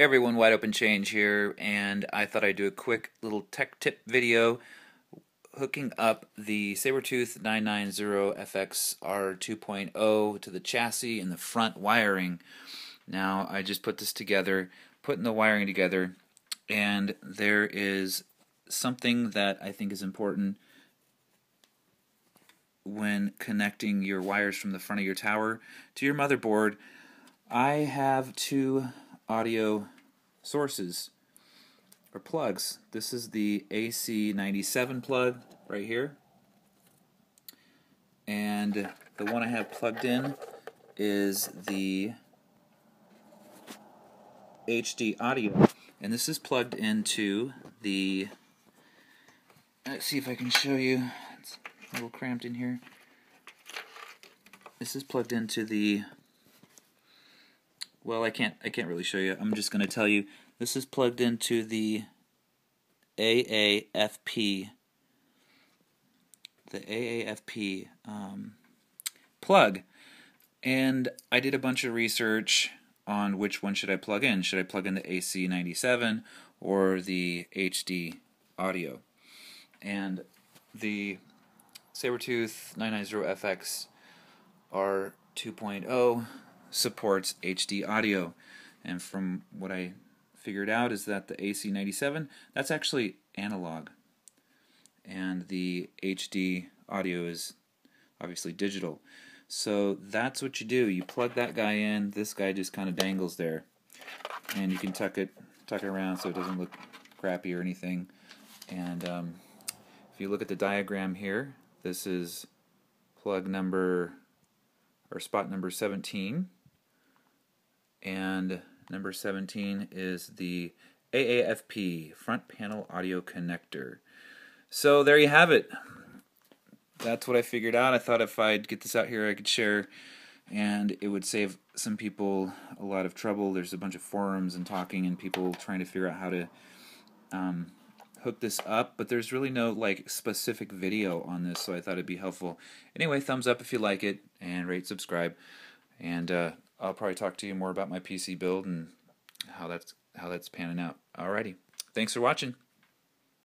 Hey everyone, Wide Open Change here, and I thought I'd do a quick little tech tip video hooking up the Sabertooth 990FXR 2.0 to the chassis and the front wiring. Now, I just put this together, putting the wiring together, and there is something that I think is important when connecting your wires from the front of your tower to your motherboard. I have two audio sources or plugs. This is the AC97 plug right here. And the one I have plugged in is the HD audio. And this is plugged into the. Let's see if I can show you. It's a little cramped in here. This is plugged into the well, I can't I can't really show you. I'm just going to tell you this is plugged into the AAFP the AAFP um, plug and I did a bunch of research on which one should I plug in. Should I plug in the AC97 or the HD audio? And the Sabertooth 990FX R2.0 supports HD audio. And from what I figured out is that the AC97, that's actually analog. And the HD audio is obviously digital. So that's what you do. You plug that guy in. This guy just kind of dangles there. And you can tuck it tuck it around so it doesn't look crappy or anything. And um, if you look at the diagram here, this is plug number or spot number 17 and number 17 is the AAFP front panel audio connector. So there you have it. That's what I figured out. I thought if I'd get this out here, I could share, and it would save some people a lot of trouble. There's a bunch of forums and talking, and people trying to figure out how to um, hook this up, but there's really no like specific video on this, so I thought it'd be helpful. Anyway, thumbs up if you like it, and rate, subscribe, and uh, I'll probably talk to you more about my PC build and how that's how that's panning out. Alrighty, thanks for watching.